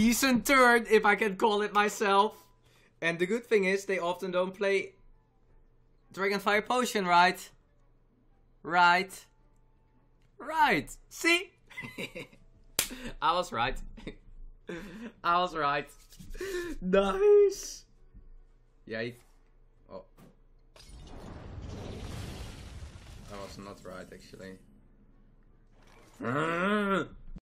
decent turn, if I can call it myself. And the good thing is, they often don't play Dragonfire Potion, right? Right. Right. See? I was right. I was right. Nice. Yeah. He... Oh. I was not right, actually.